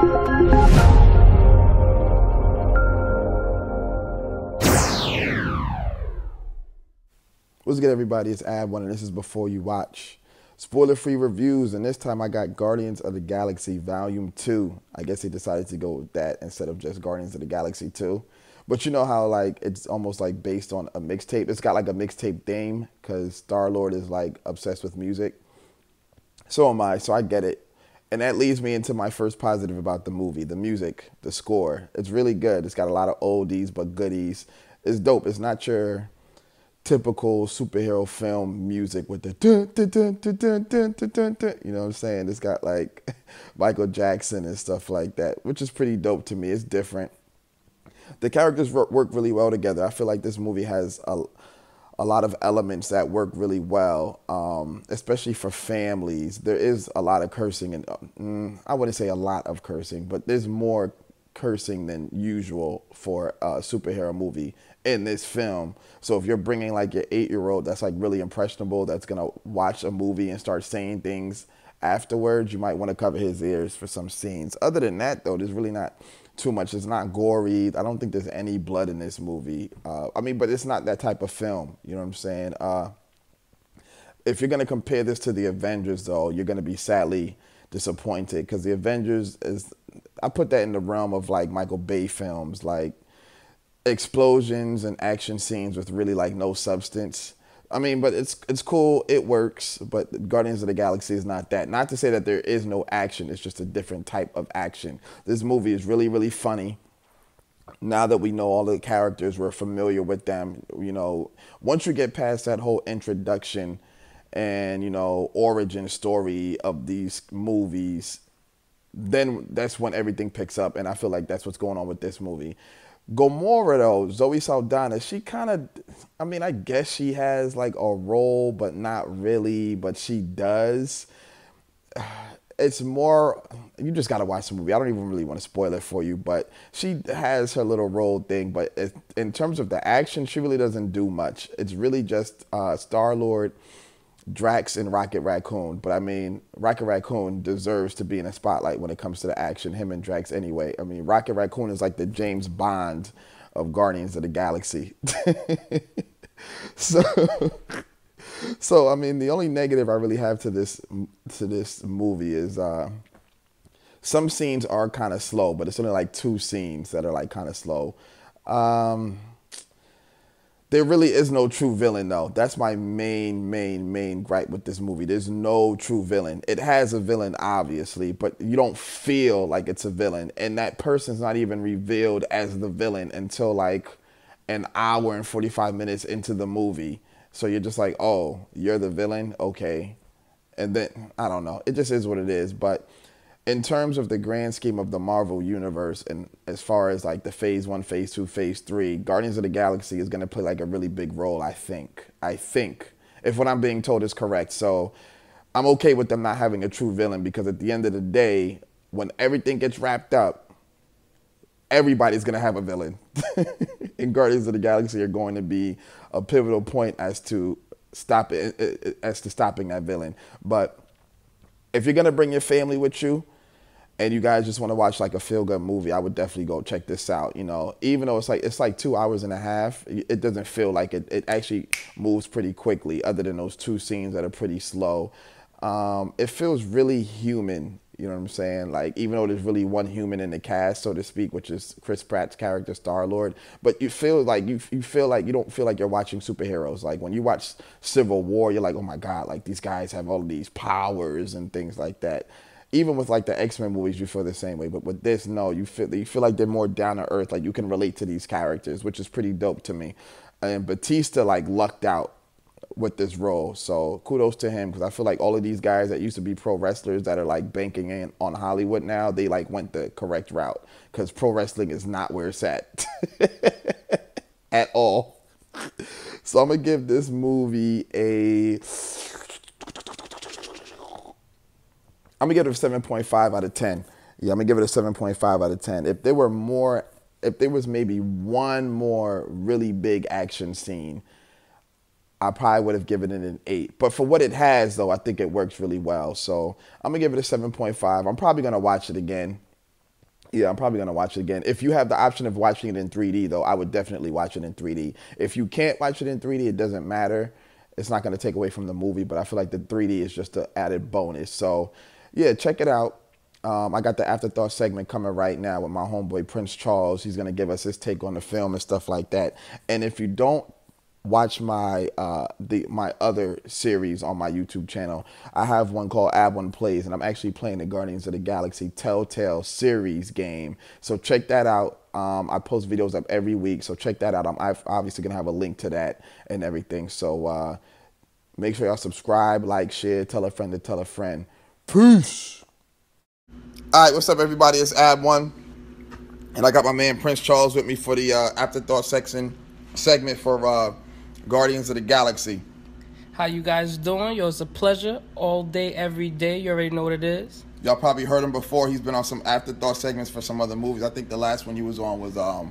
What's good, everybody? It's Abwon, and this is Before You Watch. Spoiler free reviews, and this time I got Guardians of the Galaxy Volume 2. I guess they decided to go with that instead of just Guardians of the Galaxy 2. But you know how, like, it's almost like based on a mixtape? It's got like a mixtape theme because Star Lord is like obsessed with music. So am I, so I get it. And that leads me into my first positive about the movie the music, the score. It's really good. It's got a lot of oldies but goodies. It's dope. It's not your typical superhero film music with the dun, dun, dun, dun, dun, dun, dun, dun, dun, you know what I'm saying? It's got like Michael Jackson and stuff like that, which is pretty dope to me. It's different. The characters work really well together. I feel like this movie has a, a lot of elements that work really well, um, especially for families. There is a lot of cursing, and mm, I wouldn't say a lot of cursing, but there's more cursing than usual for a superhero movie in this film. So if you're bringing like your eight year old that's like really impressionable, that's gonna watch a movie and start saying things afterwards, you might want to cover his ears for some scenes. Other than that, though, there's really not too much. It's not gory. I don't think there's any blood in this movie. Uh, I mean, but it's not that type of film. You know what I'm saying? Uh, if you're gonna compare this to the Avengers, though, you're gonna be sadly disappointed because the Avengers is. I put that in the realm of like Michael Bay films, like explosions and action scenes with really like no substance. I mean, but it's it's cool. It works. But Guardians of the Galaxy is not that. Not to say that there is no action. It's just a different type of action. This movie is really really funny. Now that we know all the characters, we're familiar with them. You know, once you get past that whole introduction and you know origin story of these movies, then that's when everything picks up. And I feel like that's what's going on with this movie. Gamora though, Zoe Saldana, she kind of, I mean, I guess she has like a role, but not really, but she does. It's more, you just gotta watch the movie. I don't even really want to spoil it for you, but she has her little role thing. But in terms of the action, she really doesn't do much. It's really just uh, Star Lord Drax and Rocket Raccoon. But I mean, Rocket Raccoon deserves to be in a spotlight when it comes to the action, him and Drax anyway. I mean, Rocket Raccoon is like the James Bond of Guardians of the Galaxy. so so I mean, the only negative I really have to this to this movie is uh some scenes are kind of slow, but it's only like two scenes that are like kind of slow. Um there really is no true villain though. That's my main, main, main gripe with this movie. There's no true villain. It has a villain, obviously, but you don't feel like it's a villain. And that person's not even revealed as the villain until like an hour and 45 minutes into the movie. So you're just like, oh, you're the villain? Okay. And then, I don't know. It just is what it is. But in terms of the grand scheme of the Marvel universe and as far as like the phase one, phase two, phase three, Guardians of the Galaxy is going to play like a really big role, I think. I think, if what I'm being told is correct. So I'm okay with them not having a true villain because at the end of the day, when everything gets wrapped up, everybody's going to have a villain. and Guardians of the Galaxy are going to be a pivotal point as to stop it, as to stopping that villain. But if you're gonna bring your family with you and you guys just want to watch like a feel good movie, I would definitely go check this out. You know, even though it's like it's like two hours and a half, it doesn't feel like it. It actually moves pretty quickly, other than those two scenes that are pretty slow. Um, it feels really human. You know what I'm saying? Like even though there's really one human in the cast, so to speak, which is Chris Pratt's character Star Lord, but you feel like you you feel like you don't feel like you're watching superheroes. Like when you watch Civil War, you're like, oh my god, like these guys have all these powers and things like that. Even with like the X Men movies, you feel the same way. But with this, no, you feel you feel like they're more down to earth. Like you can relate to these characters, which is pretty dope to me. And Batista like lucked out with this role. So kudos to him because I feel like all of these guys that used to be pro wrestlers that are like banking in on Hollywood now, they like went the correct route because pro wrestling is not where it's at at all. So I'm gonna give this movie a. I'm gonna give it a 7.5 out of 10. Yeah, I'm gonna give it a 7.5 out of 10. If there were more, if there was maybe one more really big action scene I probably would have given it an eight. But for what it has, though, I think it works really well. So I'm gonna give it a 7.5. I'm probably gonna watch it again. Yeah, I'm probably gonna watch it again. If you have the option of watching it in 3D, though, I would definitely watch it in 3D. If you can't watch it in 3D, it doesn't matter. It's not gonna take away from the movie, but I feel like the 3D is just an added bonus. So, yeah, check it out. Um, I got the afterthought segment coming right now with my homeboy Prince Charles. He's gonna give us his take on the film and stuff like that. And if you don't watch my uh the my other series on my YouTube channel. I have one called Abwon Plays, and I'm actually playing the Guardians of the Galaxy Telltale series game. So check that out. Um, I post videos up every week, so check that out. I'm obviously gonna have a link to that and everything. So uh, make sure y'all subscribe, like, share, tell a friend to tell a friend. Peace. All right, what's up, everybody? It's Abwon, and I got my man Prince Charles with me for the uh, afterthought section segment for. Uh, Guardians of the Galaxy. How you guys doing? Yo, it's a pleasure all day, every day. You already know what it is. Y'all probably heard him before. He's been on some afterthought segments for some other movies. I think the last one he was on was um,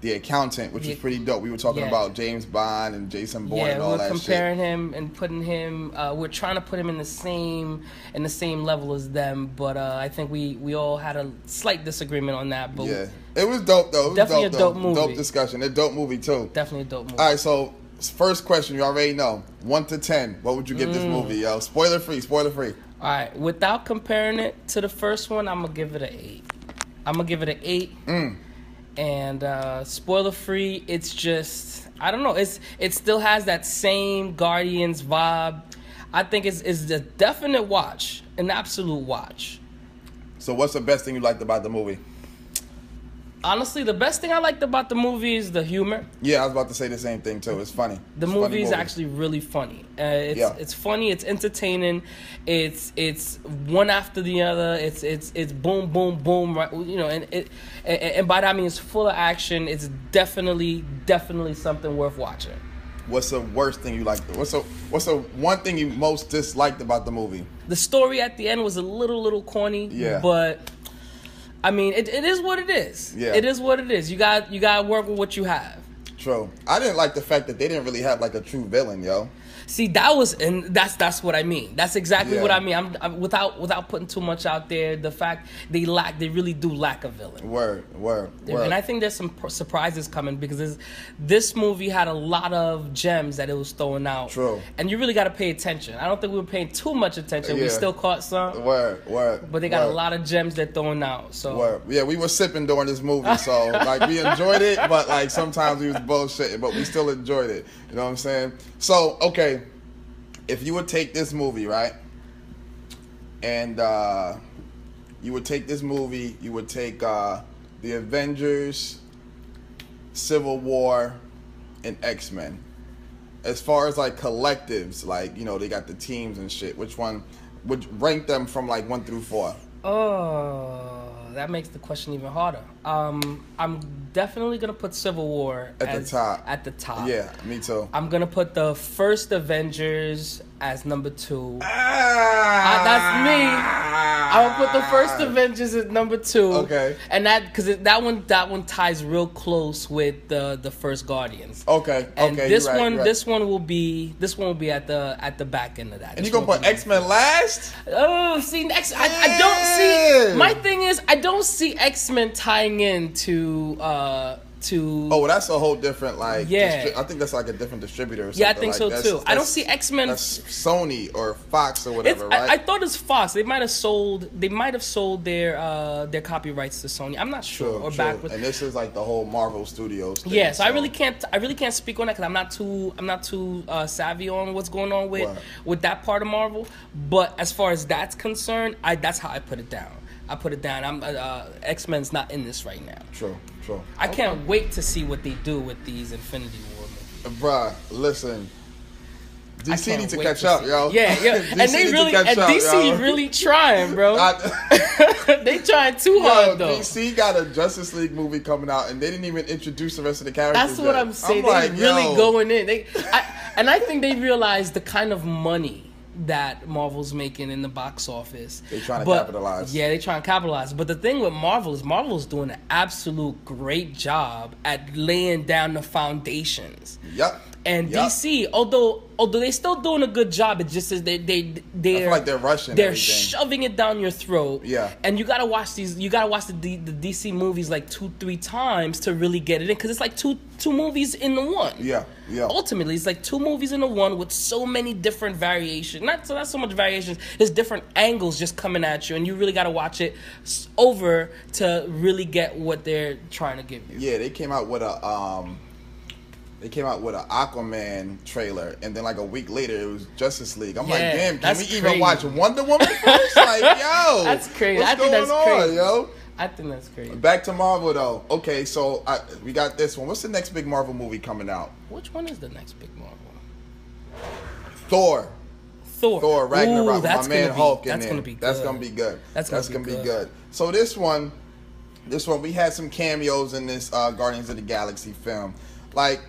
The Accountant, which the, was pretty dope. We were talking yeah. about James Bond and Jason Bourne yeah, and all that shit. we're comparing him and putting him. Uh, we're trying to put him in the same in the same level as them, but uh, I think we we all had a slight disagreement on that. But yeah, it was dope though. Was definitely dope, a dope movie. Dope discussion. A dope movie too. Definitely a dope movie. All right, so First question, you already know. One to ten, what would you give mm. this movie, yo? Spoiler free, spoiler free. All right, without comparing it to the first one, I'm gonna give it an eight. I'm gonna give it an eight. Mm. And uh, spoiler free, it's just I don't know. It's it still has that same Guardians vibe. I think it's it's a definite watch, an absolute watch. So, what's the best thing you liked about the movie? Honestly, the best thing I liked about the movie is the humor. Yeah, I was about to say the same thing too. It's funny. The it's movie funny is movie. actually really funny. Uh, it's yeah. it's funny. It's entertaining. It's it's one after the other. It's it's it's boom boom boom. Right, you know, and it and, and by that I mean it's full of action. It's definitely definitely something worth watching. What's the worst thing you liked? What's the what's the one thing you most disliked about the movie? The story at the end was a little little corny. Yeah, but I mean, it, it is what it is. Yeah. It is what it is. You got you got to work with what you have. I didn't like the fact that they didn't really have like a true villain, yo. See, that was, and that's that's what I mean. That's exactly yeah. what I mean. I'm, I'm, without without putting too much out there. The fact they lack, they really do lack a villain. Word, word, word. And I think there's some surprises coming because this, this movie had a lot of gems that it was throwing out. True. And you really got to pay attention. I don't think we were paying too much attention. Yeah. We still caught some. Word, word. But they got word. a lot of gems they're throwing out. So. Word. Yeah, we were sipping during this movie, so like we enjoyed it, but like sometimes we was bullshitting, but we still enjoyed it. You know what I'm saying? So okay if you would take this movie, right, and uh, you would take this movie, you would take uh, the Avengers, Civil War, and X Men. As far as like collectives, like you know, they got the teams and shit. Which one would rank them from like one through four? Oh that makes the question even harder. Um, I'm definitely gonna put Civil War at as, the top. At the top. Yeah, me too. I'm gonna put the first Avengers as number two. Ah, uh, that's me. I'm gonna put the first Avengers at number two. Okay. And that because that one that one ties real close with the the first Guardians. Okay. And okay, this right, one right. this one will be this one will be at the at the back end of that. And you gonna put X Men last? Oh, see next I, I don't see. My thing is I don't see X Men tying into. uh to oh well, that's a whole different like yeah. distri- I think that's like a different distributor yeah I think like, so too. I don't see X Men Sony or Fox or whatever it's, right I, I, thought it's Fox. They might have sold they might have sold their uh their copyrights to Sony. I'm not sure true, or back with and this is like the whole Marvel Studios thing, yeah so, so, I really can't I really can't speak on that because I'm not too I'm not too uh, savvy on what's going on with what? with that part of Marvel. But as far as that's concerned I that's how I put it down I put it down I'm uh, uh X Men's not in this right now true True. I can't wait to see what they do with these Infinity War movies. Bruh, listen. DC need to catch to up, see. yo. Yeah, yeah. and they really and up, DC yo. really trying, bro. I, they trying too yo, hard though. DC got a Justice League movie coming out, and they didn't even introduce the rest of the characters. That's what yet. I'm saying. I'm they like, really yo. going in. They, I, and I think they realized the kind of money that Marvel's making in the box office. They trying to but, capitalize. Yeah, they trying to capitalize. But the thing with Marvel is Marvel's doing an absolute great job at laying down the foundations. Yep. And Yup. DC, although although they're still doing a good job, it just is they they they feel like they're rushing They're everything. shoving it down your throat. Yeah. And you gotta watch these. You gotta watch the D, the DC movies like two three times to really get it in because it's like two two movies in the one. Yeah, yeah. Ultimately, it's like two movies in the one with so many different variations. Not so not so much variations. There's different angles just coming at you, and you really gotta watch it over to really get what they're trying to give you. Yeah, they came out with a um, they came out with an Aquaman trailer, and then like a week later it was Justice League. I'm like, damn, can that's we even watch Wonder Woman first? like, yo, That's crazy. What's I think going that's on, crazy. yo? I think that's crazy. Back to Marvel though. Okay, so I, we got this one. What's the next big Marvel movie coming out? Which one is the next big Marvel? Thor. Thor. Thor Ragnarok. Ooh, that's my man gonna be, Hulk in That's there. gonna be. Good. That's gonna be good. That's gonna be be good. good. So this one, this one, we had some cameos in this uh, Guardians of the Galaxy film. Like,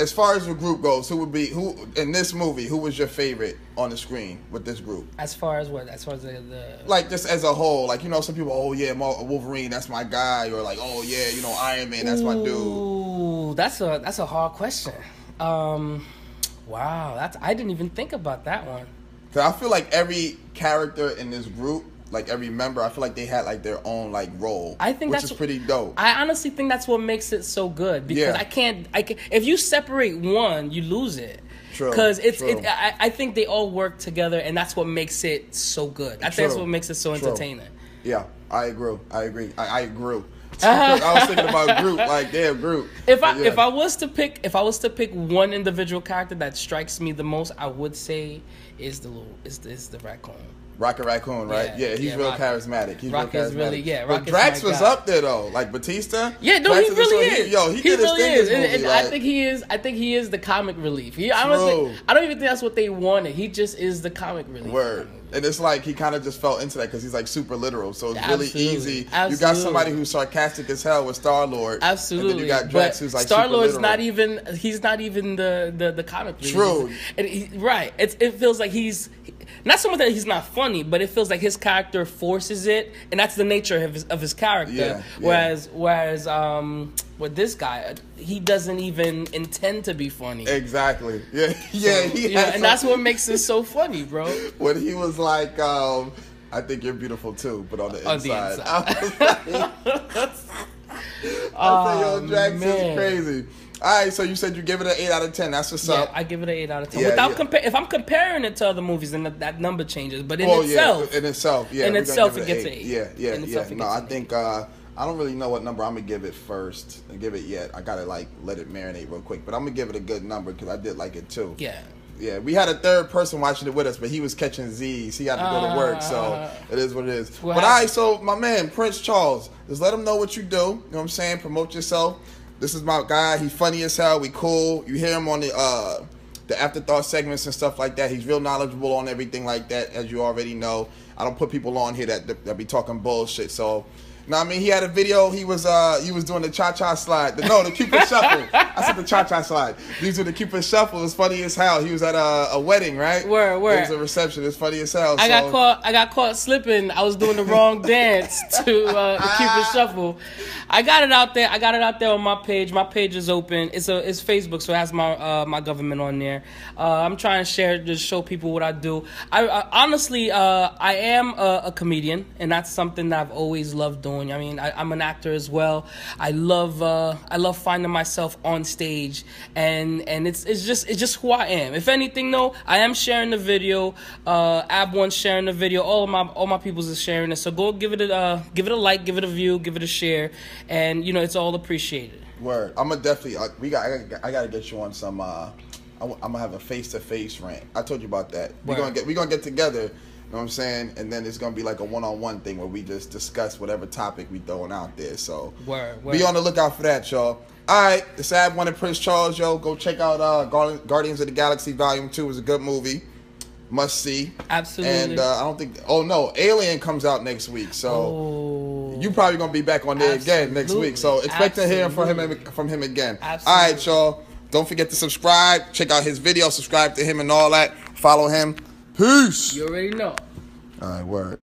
as far as the group goes, who would be who in this movie? Who was your favorite on the screen with this group? As far as what? As far as the, the Like just as a whole, like you know, some people, oh yeah, Wolverine, that's my guy, or like, oh yeah, you know, Iron Man, that's my dude. Ooh, that's a that's a hard question. Um, wow, that's I didn't even think about that one. Cause I feel like every character in this group, like every member, I feel like they had like their own like role. I think which that's is pretty dope. I honestly think that's what makes it so good because Yeah. I can't. I can, if you separate one, you lose it. True, Because it's, true. it, I, I think they all work together, and that's what makes it so good. I think that's what makes it so true. entertaining. Yeah, I agree. I agree. I, I agree. I was thinking about group, like damn group. If I yeah. if I was to pick if I was to pick one individual character that strikes me the most, I would say is the little is the, is the raccoon. Rocket Raccoon, right? Yeah, Yeah, he's yeah, real charismatic. He's Rocket real is charismatic. really- yeah, but Drax was up there though, like Batista. Yeah, no, Drax he really is. yo, he, did his thing is, movie. and like, I think he is. I think he is the comic relief. He, I don't think. I don't even think that's what they wanted. He just is the comic relief. Word. And it's like he kind of just fell into that because he's like super literal. So it's really Absolutely. easy. You got somebody who's sarcastic as hell with Star Lord. Absolutely, And then you got Drax but who's like Star Lord's not even. He's not even the the, the comic. relief. True. And he, right. It's, it feels like he's not so much that he's not funny, but it feels like his character forces it, and that's the nature of his, of his character. Yeah, yeah. Whereas whereas um with this guy, he doesn't even intend to be funny. Exactly. Yeah. Yeah. Know, had and some- that's what makes it so funny, bro. when he was like, um, I think you're beautiful too, but on the On the inside. inside. I was like, I Oh, said, yo, Drax is crazy. All right, so you said you give it an 8 out of 10. That's what's Yeah, up. I give it an eight out of ten. Yeah, Without yeah. compare, if I'm comparing it to other movies, then that, that number changes. But in oh, itself, yeah, in itself, yeah. in itself, it gets an eight. Yeah, yeah, In yeah. No, I think uh, I don't really know what number I'm gonna give it first. I give it yet. I gotta like let it marinate real quick, but I'm gonna give it a good number because I did like it too. yeah. Yeah, we had a third person watching it with us, but he was catching Z's. He had to go to work, so Ah. it is what it is. But all right, happened? so my man Prince Charles, just let him know what you do. You know what I'm saying? Promote yourself. This is my guy. He's funny as hell. We cool. You hear him on the uh, the afterthought segments and stuff like that. He's real knowledgeable on everything like that, as you already know. I don't put people on here that that be talking bullshit. So. No, I mean he had a video. He was uh he was doing the cha cha slide. The, no, the Cupid shuffle. I said the cha cha slide. These doing the Cupid shuffle. It's funny as hell. He was at a, a wedding, right? Where where It was a reception. It's funny as hell. I so. got caught. I got caught slipping. I was doing the wrong dance to uh, the Cupid Shuffle. I got it out there. I got it out there on my page. My page is open. It's a it's Facebook, so it has my uh, my government on there. Uh, I'm trying to share, just show people what I do. I, I honestly, uh, I am a, a comedian, and that's something that I've always loved doing. I mean, I, I'm an actor as well. I love uh, I love finding myself on stage, and and it's it's just it's just who I am. If anything, though, I am sharing the video. Uh, Abwon's sharing the video. All of my all my peoples is sharing it. So go give it a uh, give it a like, give it a view, give it a share, and you know it's all appreciated. Word. I'm gonna definitely. Uh, we got. I, gotta- I gotta get you on some. Uh, I'm gonna have a face to face rant. I told you about that. We're gonna get. We're gonna get together. You know what I'm saying? And then it's gonna be like a one on one thing where we just discuss whatever topic we throwing out there. So Word, word. be on the lookout for that, y'all. All right, the sad one in Prince Charles, yo. Go check out uh, Guardians of the Galaxy Volume Two. It's a good movie. Must see. Absolutely. And uh, I don't think. Oh no, Alien comes out next week. So. Oh. You probably gonna be back on there again next week, so expect to hear from him from him again. Absolutely. All right, y'all. Don't forget to subscribe. Check out his video. Subscribe to him and all that. Follow him. Peace. You already know. All right, word.